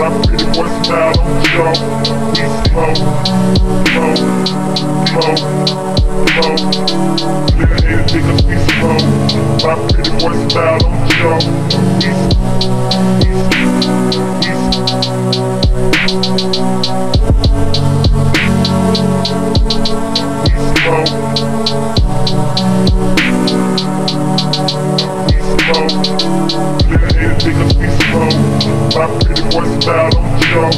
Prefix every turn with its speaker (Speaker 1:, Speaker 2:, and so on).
Speaker 1: Pretty bad on the show. We slow, slow, slow, slow. Nigga ain't a nigga we slow. My pretty boys bad on the show. We slow, slow, slow, slow. Nigga ain't a nigga we slow. My pretty voice about on show.